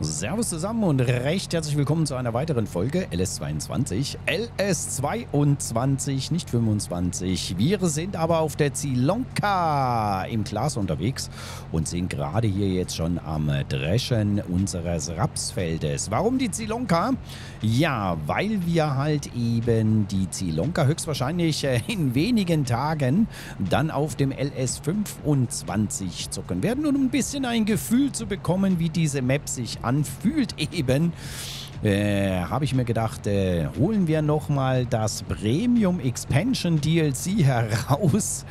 Servus zusammen und recht herzlich willkommen zu einer weiteren Folge LS22. LS22, nicht 25. Wir sind aber auf der Zilonka im Glas unterwegs und sind gerade hier jetzt schon am Dreschen unseres Rapsfeldes. Warum die Zilonka? Ja, weil wir halt eben die Zilonka höchstwahrscheinlich äh, in wenigen Tagen dann auf dem LS25 zocken werden, um ein bisschen ein Gefühl zu bekommen, wie diese Map sich anfühlt eben, äh, habe ich mir gedacht, äh, holen wir nochmal das Premium Expansion DLC heraus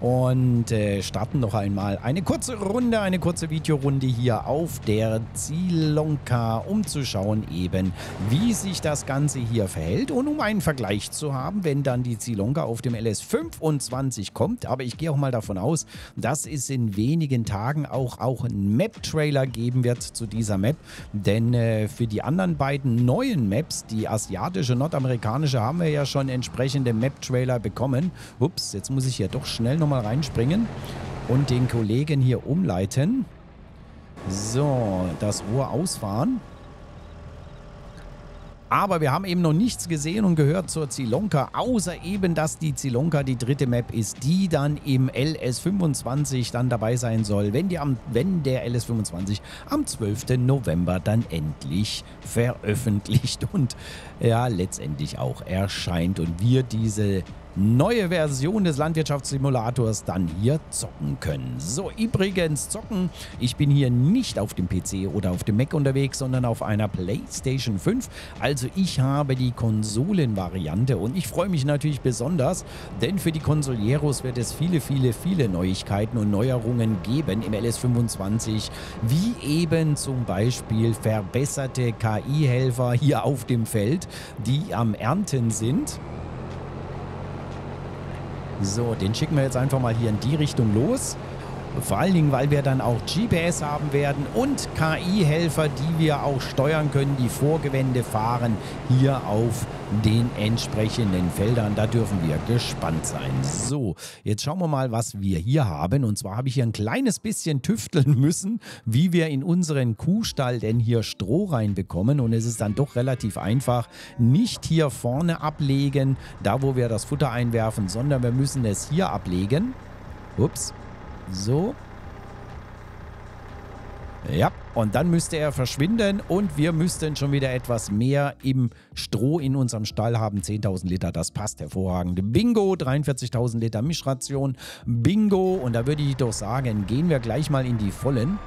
und äh, starten noch einmal eine kurze Runde, eine kurze Videorunde hier auf der Zilonka, um zu schauen eben, wie sich das Ganze hier verhält und um einen Vergleich zu haben, wenn dann die Zilonka auf dem LS25 kommt. Aber ich gehe auch mal davon aus, dass es in wenigen Tagen auch, auch einen Map-Trailer geben wird zu dieser Map, denn äh, für die anderen beiden neuen Maps, die asiatische, nordamerikanische, haben wir ja schon entsprechende Map-Trailer bekommen. Ups, jetzt muss ich hier doch schnell noch nochmal reinspringen und den Kollegen hier umleiten. So, das Rohr ausfahren. Aber wir haben eben noch nichts gesehen und gehört zur Zilonka, außer eben, dass die Zilonka die dritte Map ist, die dann im LS25 dann dabei sein soll, wenn, die am, wenn der LS25 am 12. November dann endlich veröffentlicht und ja, letztendlich auch erscheint und wir diese neue Version des Landwirtschaftssimulators dann hier zocken können. So, übrigens zocken, ich bin hier nicht auf dem PC oder auf dem Mac unterwegs, sondern auf einer Playstation 5. Also ich habe die Konsolenvariante und ich freue mich natürlich besonders, denn für die Consolieros wird es viele, viele, viele Neuigkeiten und Neuerungen geben im LS25, wie eben zum Beispiel verbesserte KI-Helfer hier auf dem Feld, die am Ernten sind. So, den schicken wir jetzt einfach mal hier in die Richtung los. Vor allen Dingen, weil wir dann auch GPS haben werden und KI-Helfer, die wir auch steuern können, die Vorgewände fahren, hier auf den entsprechenden Feldern. Da dürfen wir gespannt sein. So, jetzt schauen wir mal, was wir hier haben. Und zwar habe ich hier ein kleines bisschen tüfteln müssen, wie wir in unseren Kuhstall denn hier Stroh reinbekommen. Und es ist dann doch relativ einfach. Nicht hier vorne ablegen, da wo wir das Futter einwerfen, sondern wir müssen es hier ablegen. Ups. So. Ja, und dann müsste er verschwinden und wir müssten schon wieder etwas mehr im Stroh in unserem Stall haben. 10.000 Liter, das passt hervorragend. Bingo, 43.000 Liter Mischration. Bingo, und da würde ich doch sagen, gehen wir gleich mal in die Vollen.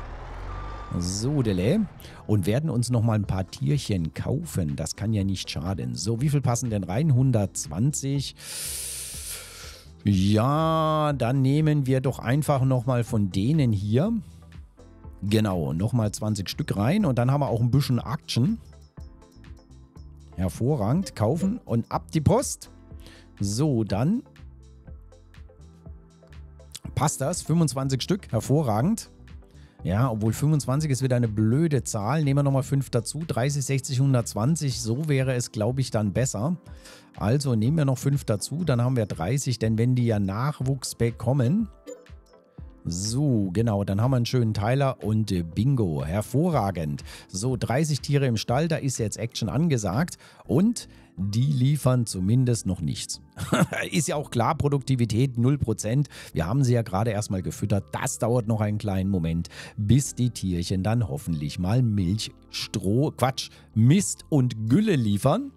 So, Dele. Und werden uns nochmal ein paar Tierchen kaufen. Das kann ja nicht schaden. So, wie viel passen denn rein? 120. Ja, dann nehmen wir doch einfach nochmal von denen hier. Genau, nochmal 20 Stück rein und dann haben wir auch ein bisschen Action. Hervorragend. Kaufen und ab die Post. So, dann passt das. 25 Stück. Hervorragend. Ja, obwohl 25 ist wieder eine blöde Zahl. Nehmen wir nochmal 5 dazu. 30, 60, 120. So wäre es, glaube ich, dann besser. Also nehmen wir noch 5 dazu. Dann haben wir 30. Denn wenn die ja Nachwuchs bekommen... So, genau, dann haben wir einen schönen Teiler und Bingo, hervorragend. So, 30 Tiere im Stall, da ist jetzt Action angesagt und die liefern zumindest noch nichts. Ist ja auch klar, Produktivität 0%. Wir haben sie ja gerade erstmal gefüttert. Das dauert noch einen kleinen Moment, bis die Tierchen dann hoffentlich mal Milch, Stroh, Quatsch, Mist und Gülle liefern.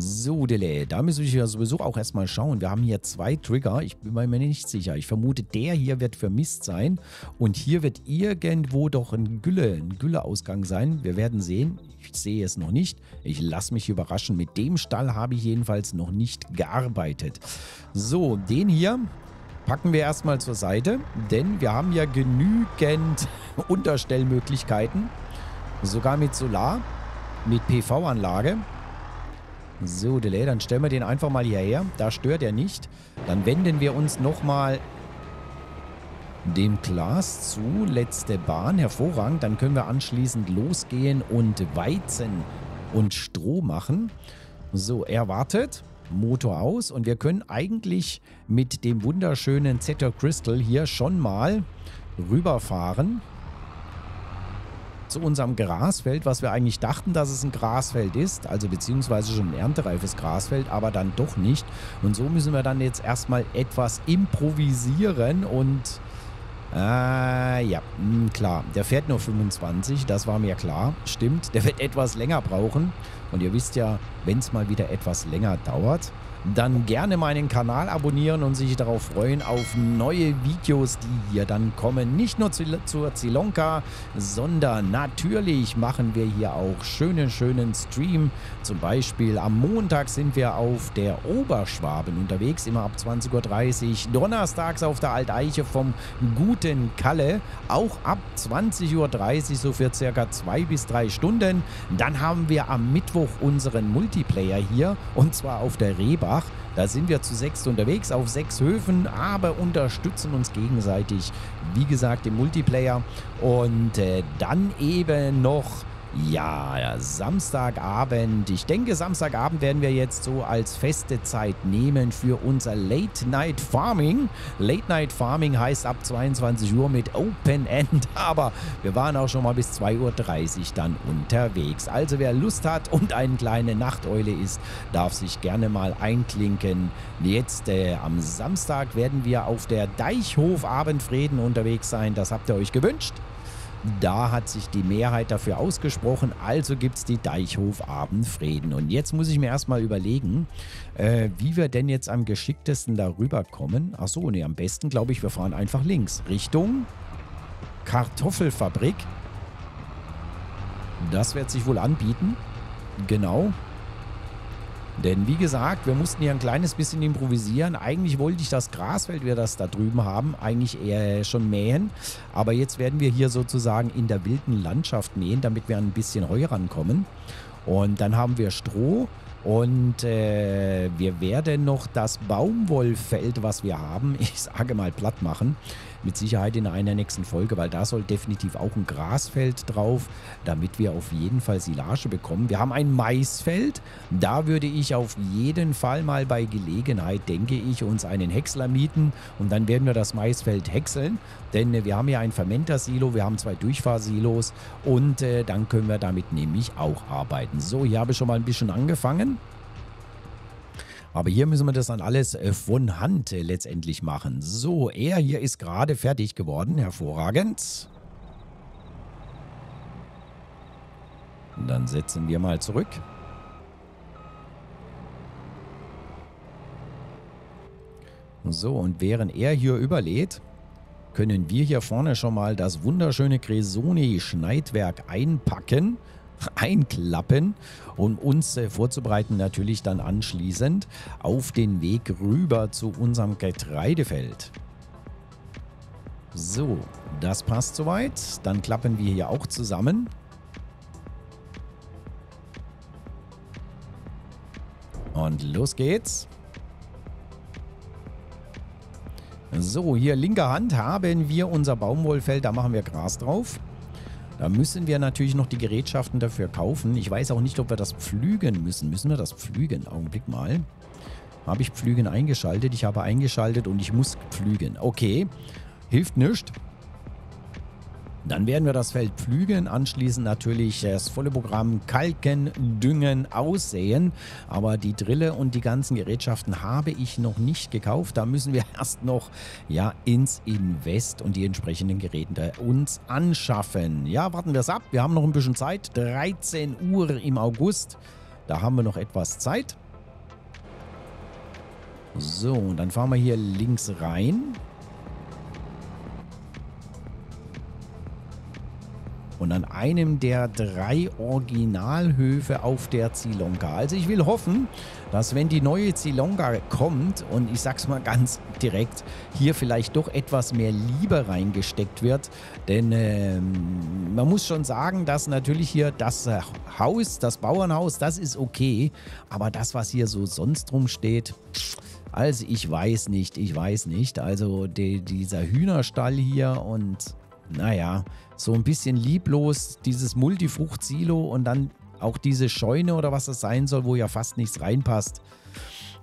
So, Delay, da müssen wir ja sowieso auch erstmal schauen. Wir haben hier zwei Trigger. Ich bin mir nicht sicher. Ich vermute, der hier wird für Mist sein. Und hier wird irgendwo doch ein Gülle, ein Gülleausgang sein. Wir werden sehen. Ich sehe es noch nicht. Ich lasse mich überraschen. Mit dem Stall habe ich jedenfalls noch nicht gearbeitet. So, den hier packen wir erstmal zur Seite. Denn wir haben ja genügend Unterstellmöglichkeiten. Sogar mit Solar, mit PV-Anlage. So, Delay, dann stellen wir den einfach mal hierher. Da stört er nicht. Dann wenden wir uns nochmal dem Glas zu. Letzte Bahn, hervorragend. Dann können wir anschließend losgehen und Weizen und Stroh machen. So, er wartet. Motor aus und wir können eigentlich mit dem wunderschönen Zetter Crystal hier schon mal rüberfahren. Zu unserem Grasfeld, was wir eigentlich dachten, dass es ein Grasfeld ist, also beziehungsweise schon ein erntereifes Grasfeld, aber dann doch nicht. Und so müssen wir dann jetzt erstmal etwas improvisieren und äh, ja, mh, klar, der fährt nur 25, das war mir klar. Stimmt, der wird etwas länger brauchen. Und ihr wisst ja, wenn es mal wieder etwas länger dauert, dann gerne meinen Kanal abonnieren und sich darauf freuen auf neue Videos, die hier dann kommen. Nicht nur zu, zur Zilonka, sondern natürlich machen wir hier auch schönen, schönen Stream. Zum Beispiel am Montag sind wir auf der Oberschwaben unterwegs, immer ab 20.30 Uhr. Donnerstags auf der Alteiche vom guten Kalle, auch ab 20.30 Uhr, so für circa zwei bis drei Stunden. Dann haben wir am Mittwoch unseren Multiplayer hier und zwar auf der Reba. Da sind wir zu sechs unterwegs auf sechs Höfen, aber unterstützen uns gegenseitig, wie gesagt, im Multiplayer. Und äh, dann eben noch ja, Samstagabend. Ich denke, Samstagabend werden wir jetzt so als feste Zeit nehmen für unser Late Night Farming. Late Night Farming heißt ab 22 Uhr mit Open End, aber wir waren auch schon mal bis 2.30 Uhr dann unterwegs. Also wer Lust hat und eine kleine Nachteule ist, darf sich gerne mal einklinken. Jetzt äh, am Samstag werden wir auf der Deichhof Abendfrieden unterwegs sein. Das habt ihr euch gewünscht. Da hat sich die Mehrheit dafür ausgesprochen, also gibt es die Deichhof Abendfrieden. Und jetzt muss ich mir erstmal überlegen, äh, wie wir denn jetzt am geschicktesten darüber kommen. Achso, nee, am besten glaube ich, wir fahren einfach links. Richtung Kartoffelfabrik. Das wird sich wohl anbieten. Genau, denn wie gesagt, wir mussten hier ein kleines bisschen improvisieren. Eigentlich wollte ich das Grasfeld, wir das da drüben haben, eigentlich eher schon mähen. Aber jetzt werden wir hier sozusagen in der wilden Landschaft mähen, damit wir ein bisschen Heu rankommen. Und dann haben wir Stroh und äh, wir werden noch das Baumwollfeld, was wir haben, ich sage mal platt machen mit Sicherheit in einer nächsten Folge, weil da soll definitiv auch ein Grasfeld drauf, damit wir auf jeden Fall Silage bekommen. Wir haben ein Maisfeld, da würde ich auf jeden Fall mal bei Gelegenheit, denke ich, uns einen Häcksler mieten und dann werden wir das Maisfeld häckseln, denn äh, wir haben ja ein Fermentersilo, wir haben zwei Durchfahrsilos und äh, dann können wir damit nämlich auch arbeiten. So, hier habe ich schon mal ein bisschen angefangen. Aber hier müssen wir das dann alles äh, von Hand äh, letztendlich machen. So, er hier ist gerade fertig geworden. Hervorragend. Dann setzen wir mal zurück. So, und während er hier überlädt, können wir hier vorne schon mal das wunderschöne Gresoni-Schneidwerk einpacken einklappen, um uns äh, vorzubereiten, natürlich dann anschließend auf den Weg rüber zu unserem Getreidefeld. So, das passt soweit. Dann klappen wir hier auch zusammen. Und los geht's. So, hier linker Hand haben wir unser Baumwollfeld, da machen wir Gras drauf. Da müssen wir natürlich noch die Gerätschaften dafür kaufen. Ich weiß auch nicht, ob wir das pflügen müssen. Müssen wir das pflügen? Augenblick mal. Habe ich Pflügen eingeschaltet? Ich habe eingeschaltet und ich muss pflügen. Okay, hilft nichts. Dann werden wir das Feld pflügen, anschließend natürlich das volle Programm Kalken, Düngen, Aussehen. Aber die Drille und die ganzen Gerätschaften habe ich noch nicht gekauft. Da müssen wir erst noch ja, ins Invest und die entsprechenden Geräte uns anschaffen. Ja, warten wir es ab. Wir haben noch ein bisschen Zeit. 13 Uhr im August. Da haben wir noch etwas Zeit. So, und dann fahren wir hier links rein. Und an einem der drei Originalhöfe auf der Zilonga. Also ich will hoffen, dass wenn die neue Zilonga kommt und ich sag's mal ganz direkt, hier vielleicht doch etwas mehr Liebe reingesteckt wird. Denn äh, man muss schon sagen, dass natürlich hier das Haus, das Bauernhaus, das ist okay. Aber das, was hier so sonst rumsteht, also ich weiß nicht, ich weiß nicht. Also die, dieser Hühnerstall hier und naja, so ein bisschen lieblos, dieses Multifrucht-Silo und dann auch diese Scheune oder was das sein soll, wo ja fast nichts reinpasst.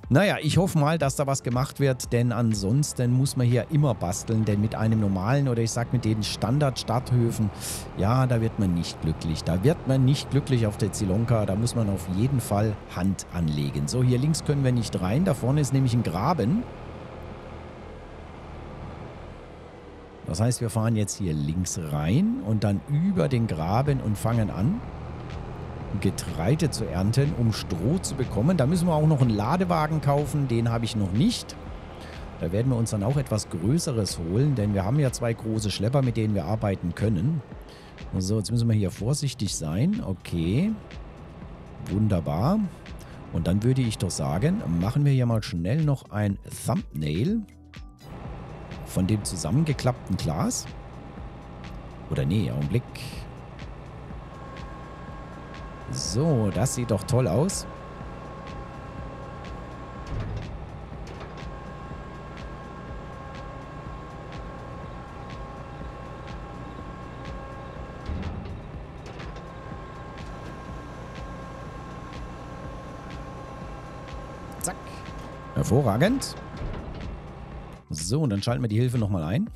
Naja, ich hoffe mal, dass da was gemacht wird, denn ansonsten muss man hier immer basteln, denn mit einem normalen oder ich sag mit den Standard-Starthöfen, ja, da wird man nicht glücklich. Da wird man nicht glücklich auf der Zilonka, da muss man auf jeden Fall Hand anlegen. So, hier links können wir nicht rein, da vorne ist nämlich ein Graben. Das heißt, wir fahren jetzt hier links rein und dann über den Graben und fangen an. Getreide zu ernten, um Stroh zu bekommen. Da müssen wir auch noch einen Ladewagen kaufen, den habe ich noch nicht. Da werden wir uns dann auch etwas Größeres holen, denn wir haben ja zwei große Schlepper, mit denen wir arbeiten können. So, jetzt müssen wir hier vorsichtig sein. Okay. Wunderbar. Und dann würde ich doch sagen, machen wir hier mal schnell noch ein Thumbnail von dem zusammengeklappten Glas. Oder nee, Augenblick. So, das sieht doch toll aus. Zack. Hervorragend. So, und dann schalten wir die Hilfe nochmal ein.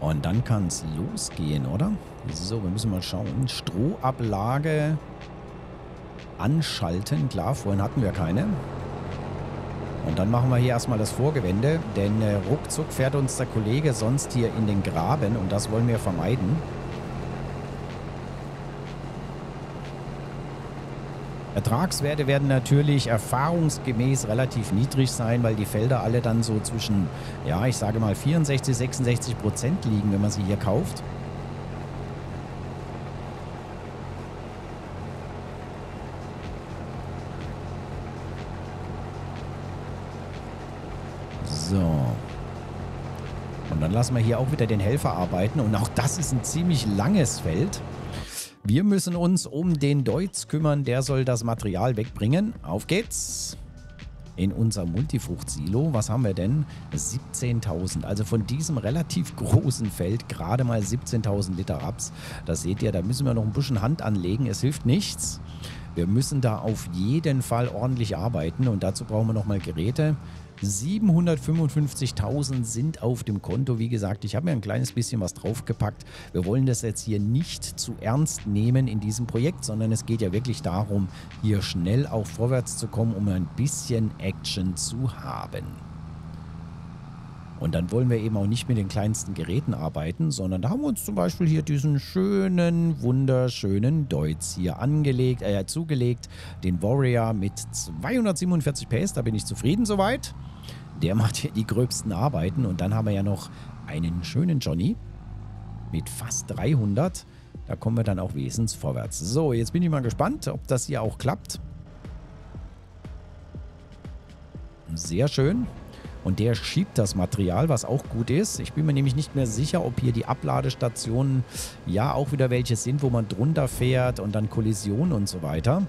Und dann kann es losgehen, oder? So, wir müssen mal schauen. Strohablage anschalten. Klar, vorhin hatten wir keine. Und dann machen wir hier erstmal das Vorgewende, denn äh, ruckzuck fährt uns der Kollege sonst hier in den Graben und das wollen wir vermeiden. Ertragswerte werden natürlich erfahrungsgemäß relativ niedrig sein, weil die Felder alle dann so zwischen, ja, ich sage mal 64, 66 Prozent liegen, wenn man sie hier kauft. So. Und dann lassen wir hier auch wieder den Helfer arbeiten. Und auch das ist ein ziemlich langes Feld. Wir müssen uns um den Deutz kümmern, der soll das Material wegbringen. Auf geht's! In unser Multifrucht-Silo, was haben wir denn? 17.000. Also von diesem relativ großen Feld gerade mal 17.000 Liter Raps. Das seht ihr, da müssen wir noch ein bisschen Hand anlegen. Es hilft nichts. Wir müssen da auf jeden Fall ordentlich arbeiten und dazu brauchen wir nochmal Geräte. 755.000 sind auf dem Konto. Wie gesagt, ich habe mir ein kleines bisschen was draufgepackt. Wir wollen das jetzt hier nicht zu ernst nehmen in diesem Projekt, sondern es geht ja wirklich darum, hier schnell auch vorwärts zu kommen, um ein bisschen Action zu haben. Und dann wollen wir eben auch nicht mit den kleinsten Geräten arbeiten, sondern da haben wir uns zum Beispiel hier diesen schönen, wunderschönen Deutz hier angelegt, äh, zugelegt. Den Warrior mit 247 PS, da bin ich zufrieden soweit. Der macht hier die gröbsten Arbeiten. Und dann haben wir ja noch einen schönen Johnny mit fast 300. Da kommen wir dann auch wesens vorwärts. So, jetzt bin ich mal gespannt, ob das hier auch klappt. Sehr schön. Und der schiebt das Material, was auch gut ist. Ich bin mir nämlich nicht mehr sicher, ob hier die Abladestationen ja auch wieder welche sind, wo man drunter fährt und dann Kollision und so weiter.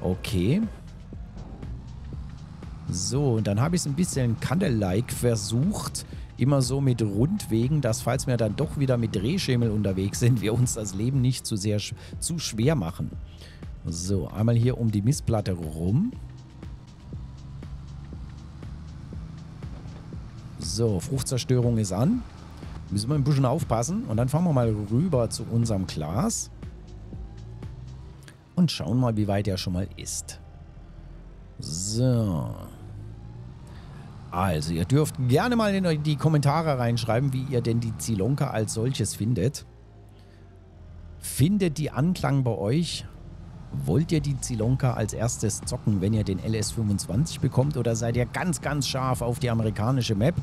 Okay. So, und dann habe ich es ein bisschen Candle-like versucht. Immer so mit Rundwegen, dass falls wir dann doch wieder mit Drehschemel unterwegs sind, wir uns das Leben nicht zu sehr zu schwer machen. So, einmal hier um die Missplatte rum. So, Fruchtzerstörung ist an. Müssen wir ein bisschen aufpassen. Und dann fahren wir mal rüber zu unserem Glas. Und schauen mal, wie weit er schon mal ist. So. Also, ihr dürft gerne mal in die Kommentare reinschreiben, wie ihr denn die Zilonka als solches findet. Findet die Anklang bei euch? Wollt ihr die Zilonka als erstes zocken, wenn ihr den LS25 bekommt? Oder seid ihr ganz, ganz scharf auf die amerikanische Map?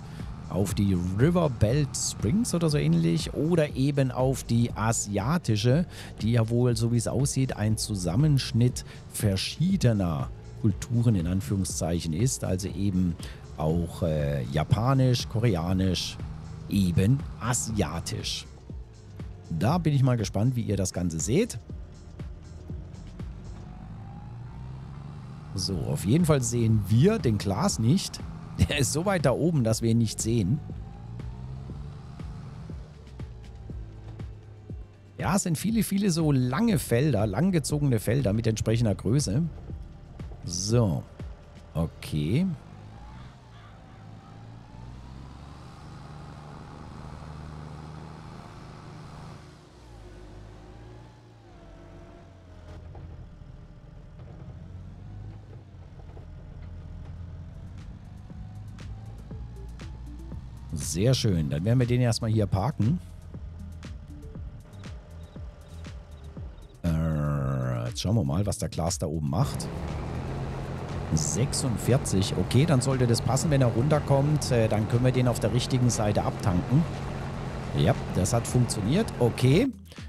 Auf die River Belt Springs oder so ähnlich? Oder eben auf die asiatische, die ja wohl, so wie es aussieht, ein Zusammenschnitt verschiedener Kulturen in Anführungszeichen ist. Also eben auch äh, japanisch, koreanisch, eben asiatisch. Da bin ich mal gespannt, wie ihr das Ganze seht. So, auf jeden Fall sehen wir den Glas nicht. Der ist so weit da oben, dass wir ihn nicht sehen. Ja, es sind viele, viele so lange Felder, langgezogene Felder mit entsprechender Größe. So. Okay. Sehr schön. Dann werden wir den erstmal hier parken. Äh, jetzt schauen wir mal, was der Glas da oben macht. 46. Okay, dann sollte das passen, wenn er runterkommt. Äh, dann können wir den auf der richtigen Seite abtanken. Ja, das hat funktioniert. Okay.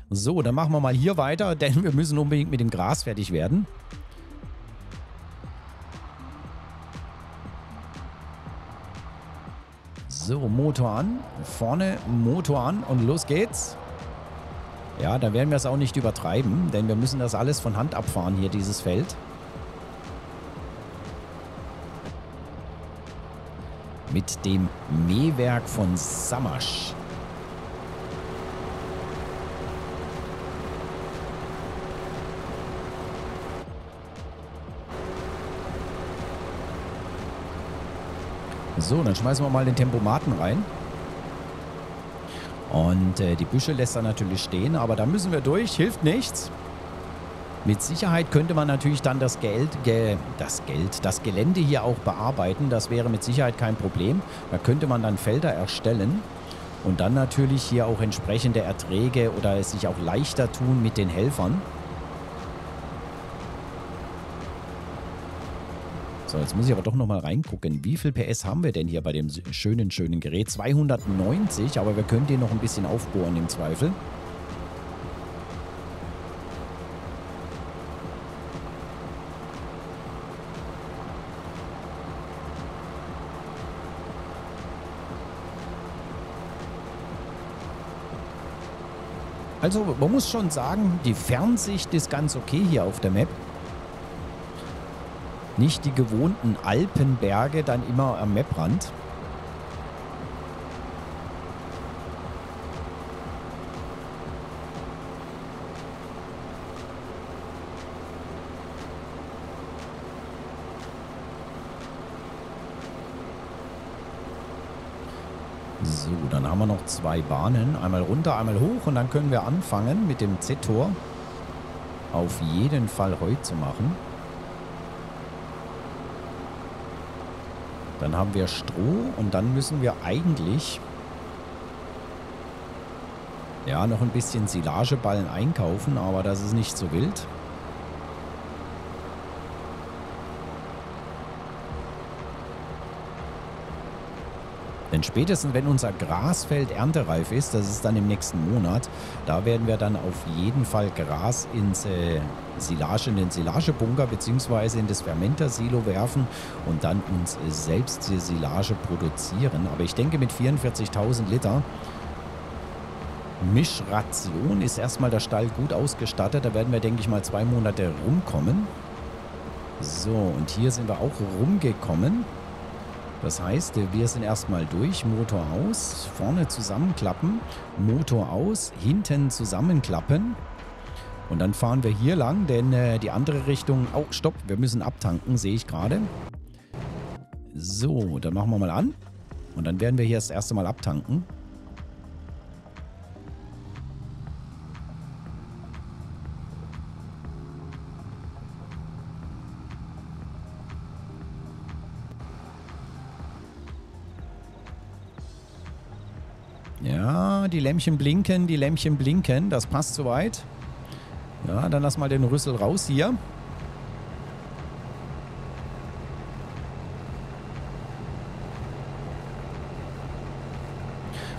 So, dann machen wir mal hier weiter, denn wir müssen unbedingt mit dem Gras fertig werden. So, Motor an. Vorne Motor an und los geht's. Ja, da werden wir es auch nicht übertreiben, denn wir müssen das alles von Hand abfahren hier, dieses Feld. Mit dem Mähwerk von Samasch. So, dann schmeißen wir mal den Tempomaten rein. Und äh, die Büsche lässt er natürlich stehen, aber da müssen wir durch, hilft nichts. Mit Sicherheit könnte man natürlich dann das Geld, ge, das Geld, das Gelände hier auch bearbeiten. Das wäre mit Sicherheit kein Problem. Da könnte man dann Felder erstellen und dann natürlich hier auch entsprechende Erträge oder es sich auch leichter tun mit den Helfern. So, jetzt muss ich aber doch nochmal reingucken. Wie viel PS haben wir denn hier bei dem schönen, schönen Gerät? 290, aber wir können den noch ein bisschen aufbohren im Zweifel. Also man muss schon sagen, die Fernsicht ist ganz okay hier auf der Map nicht die gewohnten Alpenberge dann immer am Maprand. So, dann haben wir noch zwei Bahnen. Einmal runter, einmal hoch und dann können wir anfangen mit dem Z-Tor auf jeden Fall heute zu machen. Dann haben wir Stroh und dann müssen wir eigentlich ja noch ein bisschen Silageballen einkaufen, aber das ist nicht so wild. Denn spätestens, wenn unser Grasfeld erntereif ist, das ist dann im nächsten Monat, da werden wir dann auf jeden Fall Gras ins äh, Silage, in den Silagebunker bzw. in das Fermentersilo werfen und dann uns selbst die Silage produzieren. Aber ich denke, mit 44.000 Liter Mischration ist erstmal der Stall gut ausgestattet. Da werden wir, denke ich mal, zwei Monate rumkommen. So, und hier sind wir auch rumgekommen. Das heißt, wir sind erstmal durch, Motor aus, vorne zusammenklappen, Motor aus, hinten zusammenklappen. Und dann fahren wir hier lang, denn äh, die andere Richtung... Oh, stopp, wir müssen abtanken, sehe ich gerade. So, dann machen wir mal an. Und dann werden wir hier das erste Mal abtanken. Die Lämpchen blinken, die Lämpchen blinken. Das passt soweit. Ja, dann lass mal den Rüssel raus hier.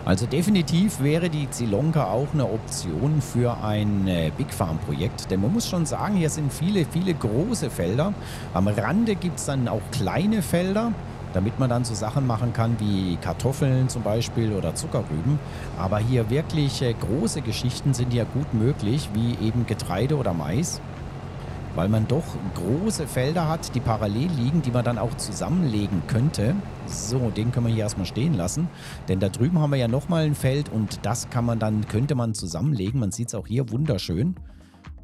Also definitiv wäre die Zilonga auch eine Option für ein äh, Big Farm Projekt. Denn man muss schon sagen, hier sind viele, viele große Felder. Am Rande gibt es dann auch kleine Felder damit man dann so Sachen machen kann wie Kartoffeln zum Beispiel oder Zuckerrüben. Aber hier wirklich äh, große Geschichten sind ja gut möglich, wie eben Getreide oder Mais, weil man doch große Felder hat, die parallel liegen, die man dann auch zusammenlegen könnte. So, den können wir hier erstmal stehen lassen, denn da drüben haben wir ja nochmal ein Feld und das kann man dann, könnte man zusammenlegen. Man sieht es auch hier wunderschön.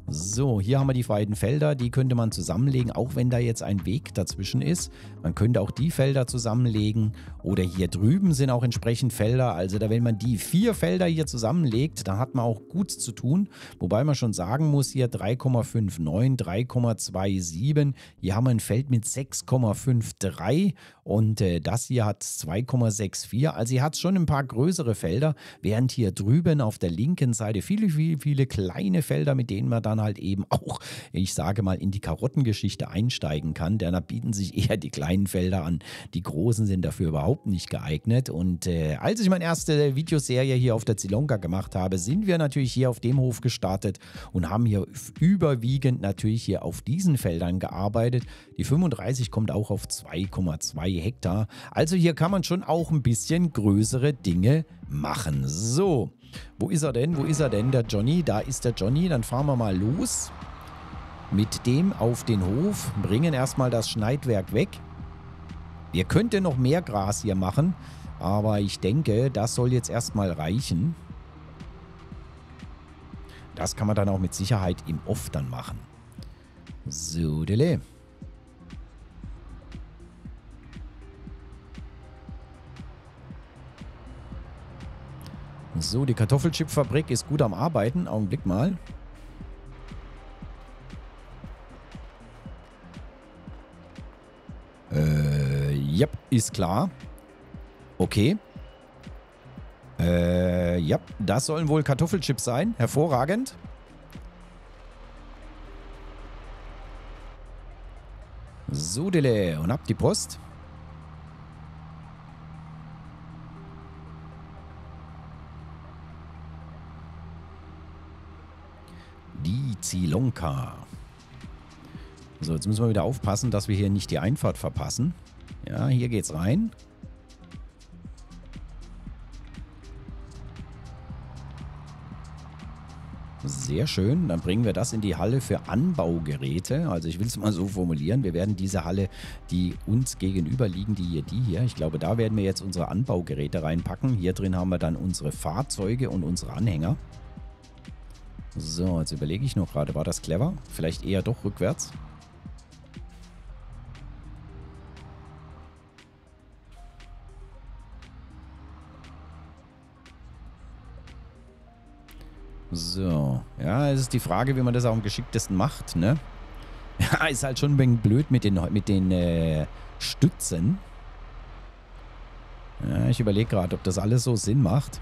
So, hier haben wir die beiden Felder, die könnte man zusammenlegen, auch wenn da jetzt ein Weg dazwischen ist. Man könnte auch die Felder zusammenlegen oder hier drüben sind auch entsprechend Felder. Also da, wenn man die vier Felder hier zusammenlegt, dann hat man auch gut zu tun. Wobei man schon sagen muss, hier 3,59, 3,27. Hier haben wir ein Feld mit 6,53 und äh, das hier hat 2,64. Also hier hat schon ein paar größere Felder, während hier drüben auf der linken Seite viele, viele, viele kleine Felder, mit denen man dann halt eben auch, ich sage mal, in die Karottengeschichte einsteigen kann. Denn da bieten sich eher die kleinen Felder an. Die großen sind dafür überhaupt nicht geeignet. Und äh, als ich meine erste Videoserie hier auf der Zilonka gemacht habe, sind wir natürlich hier auf dem Hof gestartet und haben hier überwiegend natürlich hier auf diesen Feldern gearbeitet. Die 35 kommt auch auf 2,2 Hektar. Also hier kann man schon auch ein bisschen größere Dinge machen. So, wo ist er denn? Wo ist er denn, der Johnny? Da ist der Johnny. Dann fahren wir mal los mit dem auf den Hof, bringen erstmal das Schneidwerk weg. Wir könnten noch mehr Gras hier machen, aber ich denke, das soll jetzt erstmal reichen. Das kann man dann auch mit Sicherheit im Off dann machen. So, dele. So, die Kartoffelchipfabrik ist gut am Arbeiten. Augenblick mal. Äh, ja, ist klar. Okay. Äh, ja, das sollen wohl Kartoffelchips sein. Hervorragend. So, Dele. Und ab die Post. Zilonka. So, jetzt müssen wir wieder aufpassen, dass wir hier nicht die Einfahrt verpassen. Ja, hier geht's rein. Sehr schön. Dann bringen wir das in die Halle für Anbaugeräte. Also ich will es mal so formulieren. Wir werden diese Halle, die uns gegenüber liegen, die hier, die hier, ich glaube, da werden wir jetzt unsere Anbaugeräte reinpacken. Hier drin haben wir dann unsere Fahrzeuge und unsere Anhänger. So, jetzt überlege ich noch gerade, war das clever? Vielleicht eher doch rückwärts. So, ja, es ist die Frage, wie man das auch am geschicktesten macht, ne? Ja, ist halt schon ein wenig blöd mit den, mit den äh, Stützen. Ja, ich überlege gerade, ob das alles so Sinn macht.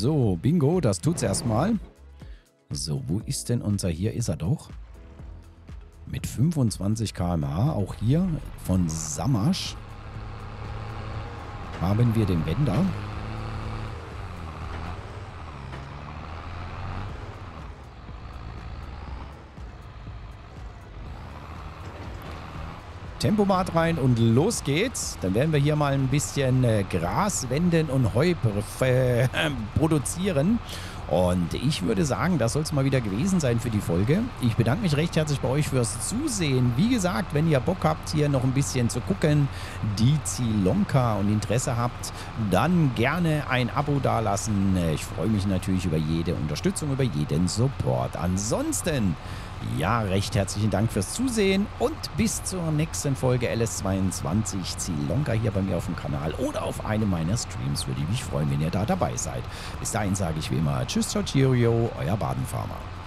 So, Bingo, das tut's erstmal. So, wo ist denn unser... Hier ist er doch. Mit 25 km/h, auch hier von Samasch, haben wir den Wender. Tempomat rein und los geht's. Dann werden wir hier mal ein bisschen äh, Gras wenden und Heu äh, produzieren. Und ich würde sagen, das soll es mal wieder gewesen sein für die Folge. Ich bedanke mich recht herzlich bei euch fürs Zusehen. Wie gesagt, wenn ihr Bock habt, hier noch ein bisschen zu gucken, die Zilonka und Interesse habt, dann gerne ein Abo dalassen. Ich freue mich natürlich über jede Unterstützung, über jeden Support. Ansonsten ja, recht herzlichen Dank fürs Zusehen und bis zur nächsten Folge LS22 Zilonga hier bei mir auf dem Kanal oder auf einem meiner Streams. Würde ich mich freuen, wenn ihr da dabei seid. Bis dahin sage ich wie immer Tschüss, ciao, cheerio, euer Badenfarmer.